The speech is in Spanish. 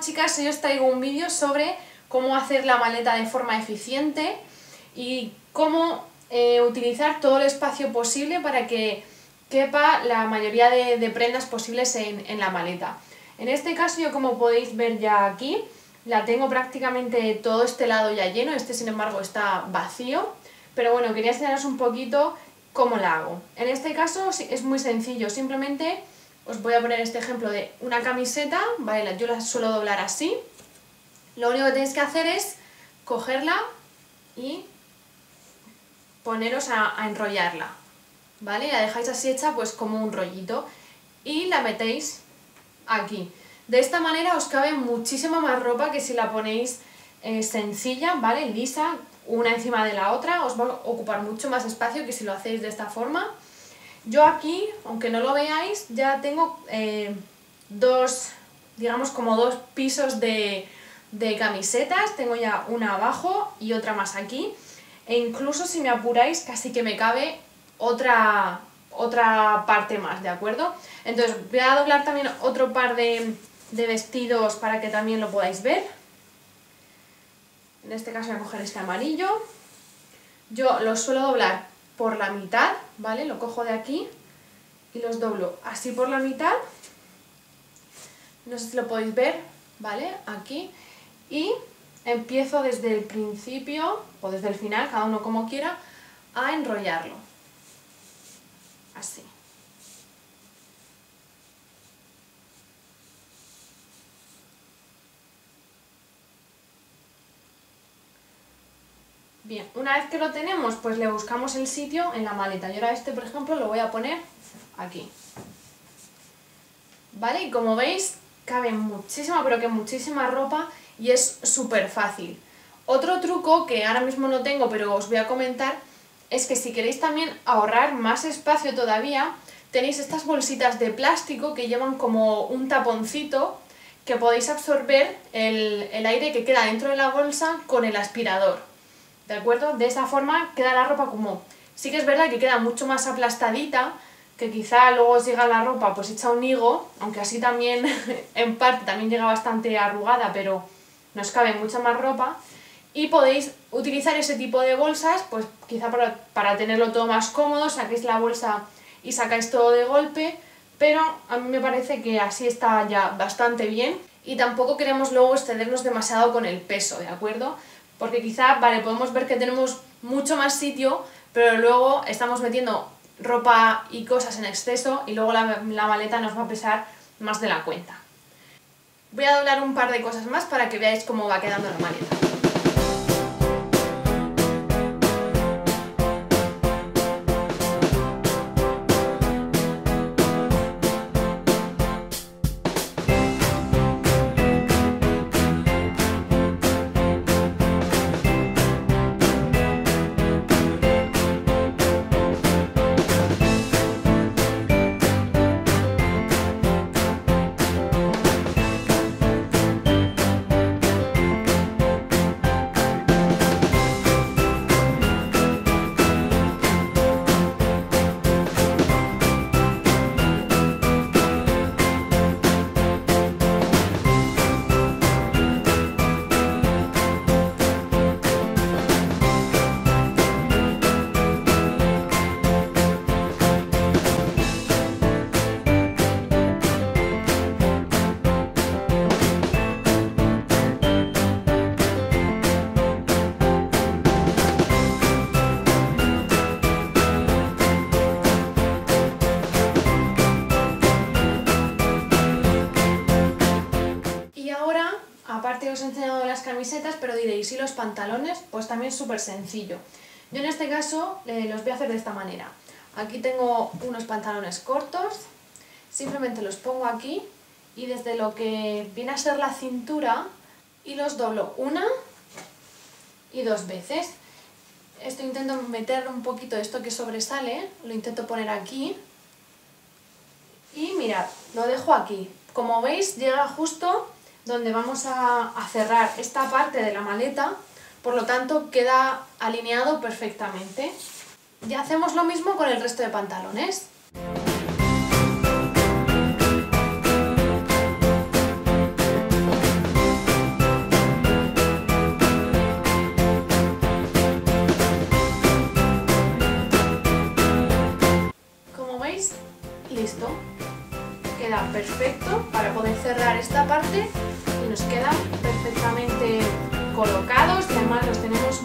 chicas, hoy os traigo un vídeo sobre cómo hacer la maleta de forma eficiente y cómo eh, utilizar todo el espacio posible para que quepa la mayoría de, prendas posibles en, en, la maleta. En este caso yo como podéis ver ya aquí, la tengo prácticamente todo este lado ya lleno, este sin embargo está vacío, pero bueno, quería enseñaros un poquito cómo la hago. En este caso es muy sencillo, simplemente os voy a poner este ejemplo de una camiseta, ¿vale? yo la suelo doblar así. Lo único que tenéis que hacer es cogerla y poneros a, enrollarla, ¿vale? La dejáis así hecha pues como un rollito y la metéis aquí. De esta manera os cabe muchísima más ropa que si la ponéis eh, sencilla, ¿vale? Lisa, una encima de la otra, os va a ocupar mucho más espacio que si lo hacéis de esta forma. Yo aquí, aunque no lo veáis, ya tengo eh, dos, digamos como dos pisos de, camisetas. Tengo ya una abajo y otra más aquí. E incluso si me apuráis, casi que me cabe otra, otra parte más, ¿de acuerdo? Entonces voy a doblar también otro par de, de vestidos para que también lo podáis ver. En este caso voy a coger este amarillo. Yo lo suelo doblar por la mitad, ¿vale? Lo cojo de aquí y los doblo así por la mitad. No sé si lo podéis ver, ¿vale? Aquí. Y empiezo desde el principio, o desde el final, cada uno como quiera, a enrollarlo. Así. Bien, una vez que lo tenemos, pues le buscamos el sitio en la maleta. Y ahora este, por ejemplo, lo voy a poner aquí. ¿Vale? Y como veis, cabe muchísima, pero que muchísima ropa y es súper fácil. Otro truco que ahora mismo no tengo, pero os voy a comentar, es que si queréis también ahorrar más espacio todavía, tenéis estas bolsitas de plástico que llevan como un taponcito que podéis absorber el, el aire que queda dentro de la bolsa con el aspirador. ¿De acuerdo? De esa forma queda la ropa como... Sí que es verdad que queda mucho más aplastadita, que quizá luego os llega la ropa pues hecha un higo, aunque así también en parte también llega bastante arrugada, pero nos cabe mucha más ropa. Y podéis utilizar ese tipo de bolsas, pues quizá para, para tenerlo todo más cómodo, saquéis la bolsa y sacáis todo de golpe, pero a mí me parece que así está ya bastante bien y tampoco queremos luego excedernos demasiado con el peso, ¿de acuerdo? Porque quizá, vale, podemos ver que tenemos mucho más sitio, pero luego estamos metiendo ropa y cosas en exceso y luego la, la maleta nos va a pesar más de la cuenta. Voy a doblar un par de cosas más para que veáis cómo va quedando la maleta. Pero diréis, ¿y los pantalones? Pues también súper sencillo. Yo en este caso eh, los voy a hacer de esta manera. Aquí tengo unos pantalones cortos, simplemente los pongo aquí y desde lo que viene a ser la cintura y los doblo una y dos veces. Esto intento meter un poquito de esto que sobresale, lo intento poner aquí y mirad, lo dejo aquí. Como veis llega justo donde vamos a, a cerrar esta parte de la maleta, por lo tanto queda alineado perfectamente. Y hacemos lo mismo con el resto de pantalones. Como veis, listo queda perfecto para poder cerrar esta parte y nos quedan perfectamente colocados y además los tenemos